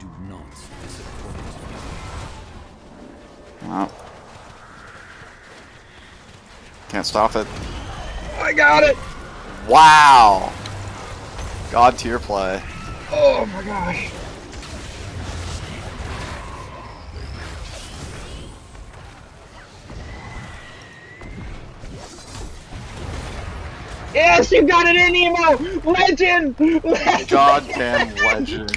Do not disappoint. Well. Can't stop it. I got it! Wow! God tier play. Oh my gosh. Yes, you got it in, Emo! Legend! Legend! Goddamn legend.